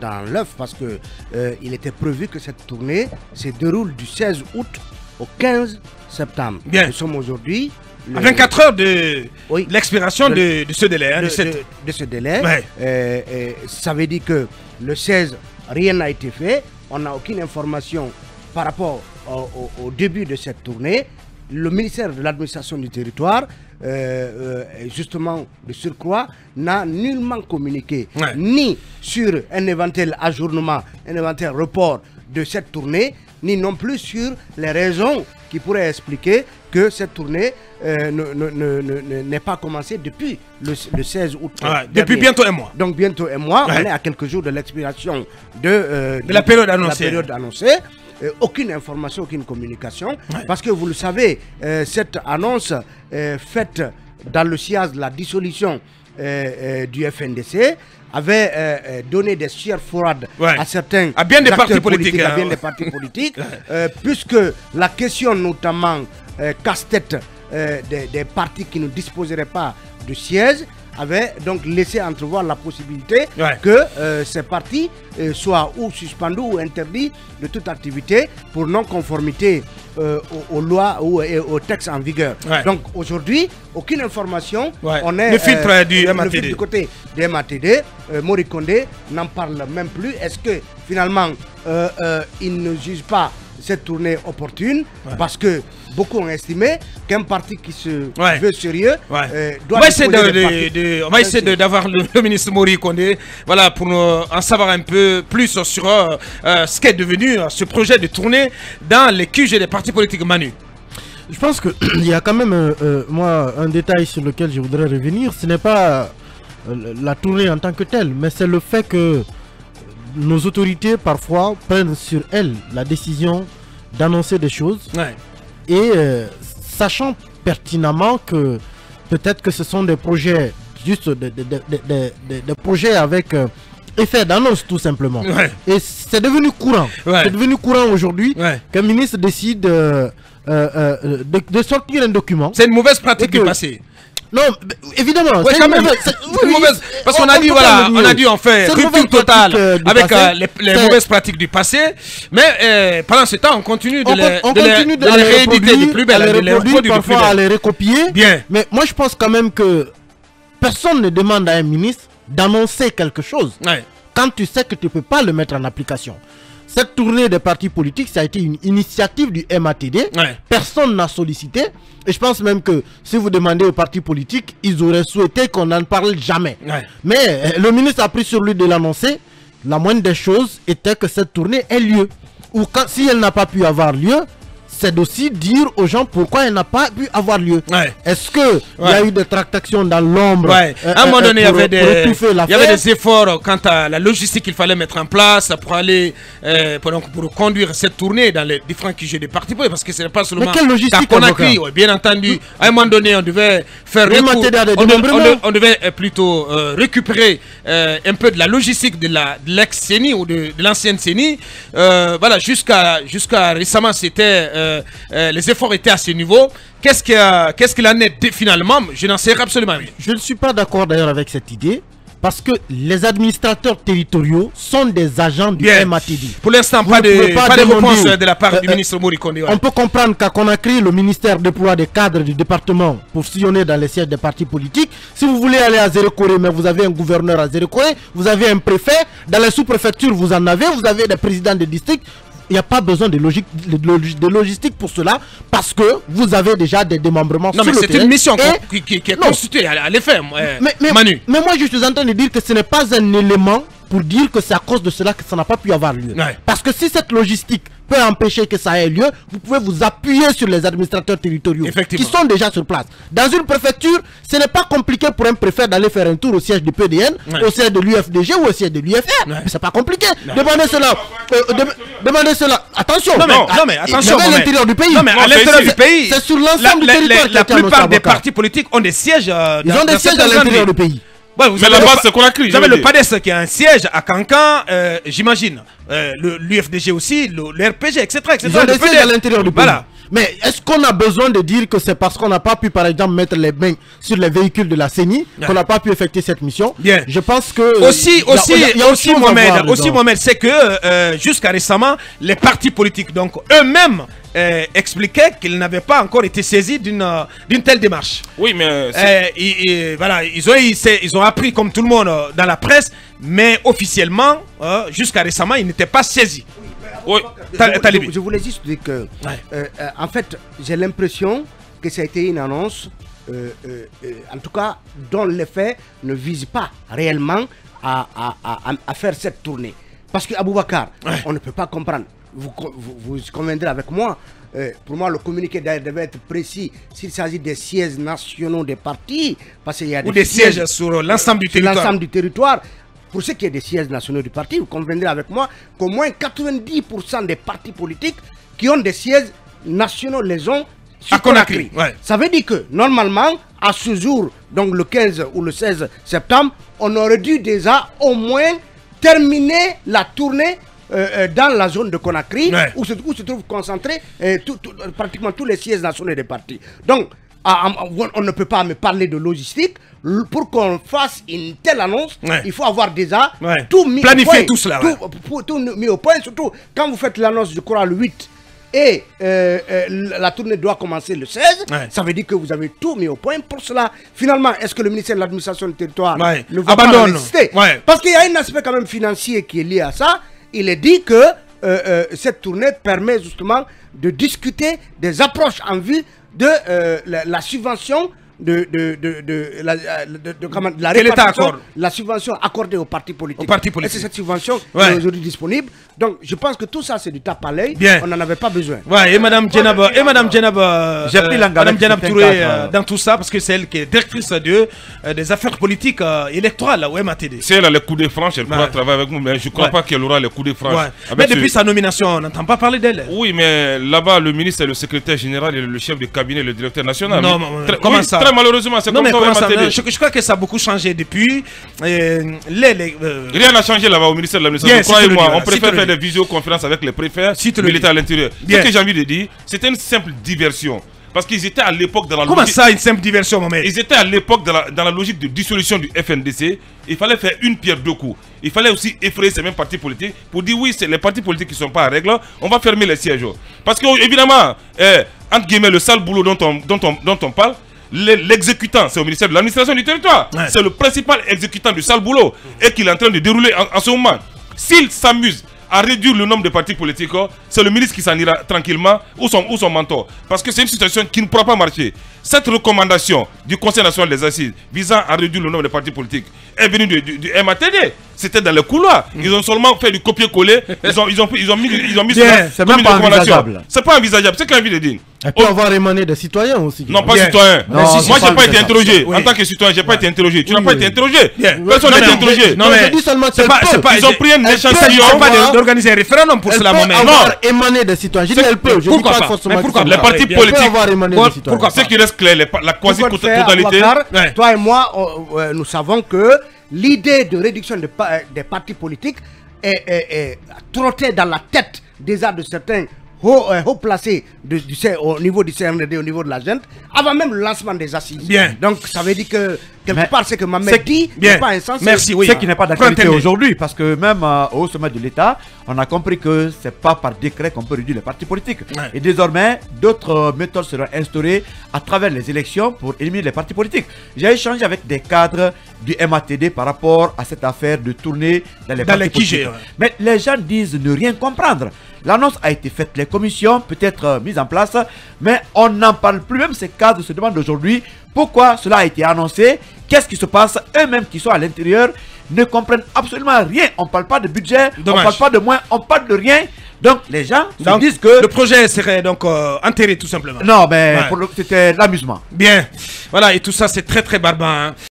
dans l'œuf parce que euh, il était prévu que cette tournée se déroule du 16 août au 15 septembre. Bien. Nous sommes aujourd'hui. À le- 24 heures de Oui. l'expiration De- ce délai. hein, de de, cette- de- de ce délai. Ouais. Euh, euh, ça veut dire que le 16, rien n'a été fait. On n'a aucune information par rapport au, au- au début de cette tournée. Le ministère de l'administration du territoire, euh, euh, justement de surcroît, n'a nullement communiqué Ouais. ni sur un éventuel ajournement, un éventuel report de cette tournée, ni non plus sur les raisons qui pourraient expliquer que cette tournée euh, ne- ne- ne- ne- ne- n'est pas commencée depuis le, le 16 août. Ouais, depuis bientôt un mois. Donc bientôt un mois, Ouais. on est à quelques jours de l'expiration de, euh, De la période annoncée. la période annoncée. Euh, aucune information, aucune communication. Parce que vous le savez, euh, cette annonce euh, faite dans le sillage de la dissolution du FNDC avait donné des sueurs froides Ouais. à certains À bien des acteurs partis politiques, à hein. bien des partis politiques, puisque la question notamment casse-tête des, des partis qui ne disposeraient pas de siège avait donc laissé entrevoir la possibilité Ouais. que euh, ces partis euh, soient ou suspendus ou interdits de toute activité pour non-conformité euh, aux, aux lois ou et aux textes en vigueur. Ouais. Donc aujourd'hui, aucune information. Ouais. On est, Le filtre, du le MATD. filtre du côté des MATD. Morikonde n'en parle même plus. Est-ce que finalement, il ne juge pas cette tournée opportune parce que beaucoup ont estimé qu'un parti qui se Ouais. veut sérieux Ouais. euh, on doit va essayer disposer de- des de- partis. de- on va essayer de- d'avoir le, le ministre Mori Kondé, voilà, pour nous en savoir un peu plus sur euh, euh, ce qu'est devenu euh, ce projet de tournée dans les QG des partis politiques Manu. Je pense qu'il y a quand même, euh, euh, moi, un détail sur lequel je voudrais revenir. Ce n'est pas euh, la tournée en tant que telle, mais c'est le fait que nos autorités, parfois, prennent sur elles la décision d'annoncer des choses Ouais. et euh, sachant pertinemment que peut-être que ce sont des projets, juste des, des- des- des- projets avec euh, effet d'annonce tout simplement. Ouais. Et c'est devenu courant. Ouais. C'est devenu courant aujourd'hui qu'un ministre décide euh, de, de sortir un document. C'est une mauvaise pratique du passé. Non, évidemment. Ouais, c'est quand une mauvaise- oui, mauvaise- Parce qu'on a dit, voilà, on a dû en une rupture totale euh, avec euh, les, les mauvaises pratiques du passé. Mais euh, pendant ce temps, on continue de on, les, on de les- continue de, de les les rééditer du plus belle, à les de les reproduire, reproduire du plus parfois à les recopier. Bien. Mais moi, je pense quand même que personne ne demande à un ministre d'annoncer quelque chose Ouais. quand tu sais que tu ne peux pas le mettre en application. Cette tournée des partis politiques, ça a été une initiative du MATD. Ouais. Personne n'a sollicité. Et je pense même que si vous demandez aux partis politiques, ils auraient souhaité qu'on n'en parle jamais. Ouais. Mais euh, le ministre a pris sur lui de l'annoncer. La moindre des choses était que cette tournée ait lieu. Ou quand, si elle n'a pas pu avoir lieu, c'est aussi dire aux gens pourquoi elle n'a pas pu avoir lieu. Ouais. Est-ce que il y Ouais. a eu des tractations dans l'ombre Ouais. euh, à un moment euh, donné, il y avait des, efforts quant à la logistique qu'il fallait mettre en place pour aller, euh, pour, donc, pour conduire cette tournée dans les différents QG des partis parce que ce n'est pas seulement quelle logistique, Conakry, ouais, bien entendu. À un moment donné, on devait faire recours- de on, devait- on euh, plutôt euh, récupérer euh, un peu de la logistique de la de l'ex-CENI ou de, de l'ancienne CENI. Euh, voilà, jusqu'à jusqu'à récemment, c'était euh, euh, les efforts étaient à ce niveau. Qu'est-ce qu'il qu'est-ce qu'il en est finalement? Je n'en sais absolument rien. Je ne suis pas d'accord d'ailleurs avec cette idée. Parce que les administrateurs territoriaux sont des agents du Bien. MATD. Pour l'instant, pas de, pas pas de réponse euh, de la part euh, du euh, ministre ouais. On peut comprendre qu'à Conakry, le ministère déploie des cadres du département pour sillonner dans les sièges des partis politiques. Si vous voulez aller à Zéro-Corée, mais vous avez un gouverneur à Zéro-Corée, vous avez un préfet, dans les sous-préfectures, vous en avez, vous avez des présidents de districts. Il n'y a pas besoin de, logique, de, logi- de logistique pour cela, parce que vous avez déjà des démembrements Non, sur mais c'est une mission qui, qui- qui est Non. constituée à, à l'effet, euh, mais, mais, Manu. mais moi, je suis en train de dire que ce n'est pas un élément pour dire que c'est à cause de cela que ça n'a pas pu avoir lieu. Ouais. Parce que si cette logistique peut empêcher que ça ait lieu, vous pouvez vous appuyer sur les administrateurs territoriaux qui sont déjà sur place. Dans une préfecture, ce n'est pas compliqué pour un préfet d'aller faire un tour au siège du PDN, Ouais. au siège de l'UFDG ou au siège de l'UFR. Ouais. C'est pas compliqué. Demandez cela. euh, dem- demandez cela. Attention. Non mais, Ah, non, mais attention. à l'intérieur du pays. Non mais à c'est l'intérieur du pays. C'est sur l'ensemble du territoire la- plupart des partis politiques ont des sièges. euh, Ils dans- ont des sièges à l'intérieur du pays. Ouais, vous Mais avez la le base, c'est Conakry, Vous avez le. PADES qui a un siège à Cancan, euh, j'imagine. Euh, le- L'UFDG aussi, le, le RPG, etc. etc. Ils ont le des sièges à l'intérieur du pays. Voilà. Mais est-ce qu'on a besoin de dire que c'est parce qu'on n'a pas pu, par exemple, mettre les mains sur les véhicules de la CENI qu'on n'a pas pu effectuer cette mission? Bien. Je pense que... aussi, il y a- aussi, y a- aussi, Mohamed, aussi, c'est que euh, jusqu'à récemment, les partis politiques, donc eux-mêmes, euh, expliquaient qu'ils n'avaient pas encore été saisis d'une euh, d'une telle démarche. Oui, mais c'est- Euh, ils, ils- voilà, ils ont, ils, ont appris comme tout le monde euh, dans la presse, mais officiellement, euh, jusqu'à récemment, ils n'étaient pas saisis. Oui. Je, Talibi. je- je voulais juste dire que, Ouais. euh, euh, en fait, j'ai l'impression que ça a été une annonce, euh, en tout cas, dont les faits ne visent pas réellement à, à- à- à- à faire cette tournée. Parce que Bakar, Ouais. on ne peut pas comprendre. Vous, vous, vous conviendrez avec moi. pour moi, le communiqué d'ailleurs devait être précis s'il s'agit des sièges nationaux des partis. Parce qu'il y a Ou des sièges sur l'ensemble du sur territoire. l'ensemble du territoire. Pour ce qui est des sièges nationaux du parti, vous conviendrez avec moi qu'au moins 90% des partis politiques qui ont des sièges nationaux les ont sur À Conakry, ouais. Ça veut dire que normalement, à ce jour, donc le 15 ou le 16 septembre, on aurait dû déjà au moins terminer la tournée euh, euh, dans la zone de Conakry Ouais. où, se, où se trouvent concentrés euh, tout- tout- pratiquement tous les sièges nationaux des partis. Donc, à- à- on, on ne peut pas me parler de logistique. Pour qu'on fasse une telle annonce, Ouais. il faut avoir déjà Ouais. tout mis Planifier au point. tout cela, Tout, ouais. pour- tout mis au point, surtout quand vous faites l'annonce, je crois, le 8 et euh, euh, la tournée doit commencer le 16, Ouais. ça veut dire que vous avez tout mis au point pour cela. Finalement, est-ce que le ministère de l'administration du territoire Ouais. ne va Abandonne. pas Ouais. Parce qu'il y a un aspect quand même financier qui est lié à ça. Il est dit que euh, cette tournée permet justement de discuter des approches en vue de la, la subvention de, de, de, de la, euh, de- de- comment- de la répartition, la subvention accordée aux partis politiques. Aux partis Et c'est cette subvention qui est aujourd'hui disponible. Donc je pense que tout ça c'est du l'œil. Bien. On n'en avait pas besoin. Ouais, et Madame Djenab, et Madame Djenab, euh, J'ai pris euh, l'engagement Madame Djenab Touré euh, euh. dans tout ça parce que c'est elle qui est directrice de, euh, des affaires politiques euh, électorales au MATD. Si elle a les coups de franche, elle pourra Ouais. travailler avec nous, mais je ne crois Ouais. pas qu'elle aura les coups de franche. Mais ce- depuis sa nomination, on n'entend pas parler d'elle. Oui, mais là-bas, le ministre est le secrétaire général et le chef de cabinet, le directeur national. Non, Mais mais- très, comment oui, ça Malheureusement, c'est comme mais ça je, je crois que ça a beaucoup changé depuis. Euh, les, les, euh, Rien n'a changé là-bas au ministère de l'administration. Croyez-moi, on préfère faire des visioconférences avec les préfets militaires à l'intérieur. Ce que j'ai envie de dire, c'était une simple diversion. Parce qu'ils étaient à l'époque dans la comment logique- ça, une simple diversion, Mohamed Ils étaient à l'époque dans la, dans la logique de dissolution du FNDC. Il fallait faire une pierre deux coups. Il fallait aussi effrayer ces mêmes partis politiques pour dire oui, c'est les partis politiques qui ne sont pas à règle. On va fermer les sièges. Parce que, évidemment, eh, entre guillemets, le sale boulot dont on, dont on, dont on parle, le- l'exécutant, c'est au ministère de l'administration du territoire. Ouais. C'est le principal exécutant du sale boulot et qu'il est en train de dérouler en, en ce moment. S'il s'amuse à réduire le nombre de partis politiques, oh, c'est le ministre qui s'en ira tranquillement ou son, ou son mentor. Parce que c'est une situation qui ne pourra pas marcher. Cette recommandation du Conseil national des assises visant à réduire le nombre de partis politiques est venue du, du- du MATD. C'était dans le couloir. Ils ont seulement fait du copier-coller. Ils ont, ils ont, ils ont mis, ils ont mis c'est comme même une pas recommandation. envisageable. C'est pas envisageable. C'est ce que j'ai envie de dire. Elle peut avoir émané des citoyens aussi. Non, pas Bien. citoyen. Non, Moi, c'est j'ai pas pas été interrogé. Oui. En tant que citoyen, j'ai pas été interrogé. Tu n'as Oui, pas oui. été interrogé. Bien. Personne Non, n'a été interrogé. non, Non, mais je dis seulement c'est pas- pas- Ils ont pris un échantillon. C'est pas d'organiser un référendum pour cela, Mohamed. avoir émané des citoyens. Je dis elle peut. Je dis Pourquoi pas forcément pourquoi Les partis politiques. avoir émané Pour- des citoyens. pourquoi Ce qui reste clair, la quasi-totalité. Ouais. Toi et moi, on- nous savons que l'idée de réduction euh, des partis politiques est trottée dans la tête déjà de certains euh, de- du C- au niveau du CNRD, au niveau de la gente, avant même le lancement des assises. Bien. Donc ça veut dire que quelque Mais part, ce que Mamed c'est- dit n'est pas insensé. Merci, oui. Ce qui n'est pas d'actualité aujourd'hui, parce que même euh, au sommet de l'État, on a compris que c'est pas par décret qu'on peut réduire les partis politiques. Ouais. Et désormais, d'autres euh, méthodes seront instaurées à travers les élections pour éliminer les partis politiques. J'ai échangé avec des cadres du MATD par rapport à cette affaire de tourner dans les Dans partis les politiques. ouais. Mais les gens disent ne rien comprendre. L'annonce a été faite, les commissions peut-être euh, mises en place, mais on n'en parle plus. Même ces cadres se demandent aujourd'hui pourquoi cela a été annoncé, qu'est-ce qui se passe. Eux-mêmes qui sont à l'intérieur ne comprennent absolument rien. On ne parle pas de budget, on ne parle pas de moins, on parle de rien. Donc les gens Donc, disent que... le projet serait donc euh, enterré tout simplement. Non, mais Ouais. c'était l'amusement. Bien. Voilà, et tout ça, c'est très très barbare. hein.